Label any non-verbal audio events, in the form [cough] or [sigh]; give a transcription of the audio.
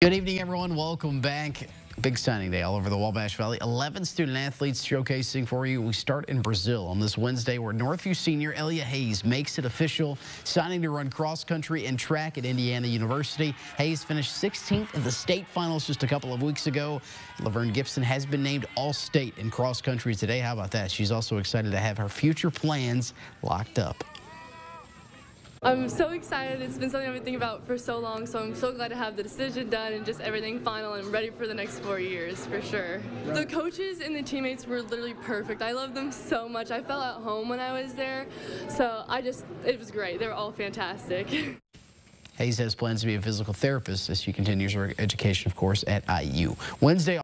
Good evening, everyone. Welcome back. Big signing day all over the Wabash Valley. 11 student athletes showcasing for you. We start in Brazil on this Wednesday where Northview senior Elia Hayes makes it official, signing to run cross country and track at Indiana University. Hayes finished 16th in the state finals just a couple of weeks ago. LaVern Gibson has been named All-State in cross country today. How about that? She's also excited to have her future plans locked up. I'm so excited. It's been something I've been thinking about for so long, so I'm so glad to have the decision done and just everything final and ready for the next four years for sure. The coaches and the teammates were literally perfect. I love them so much. I felt at home when I was there, so I just, it was great. They were all fantastic. [laughs] Hayes has plans to be a physical therapist as she continues her education, of course, at IU. Wednesday.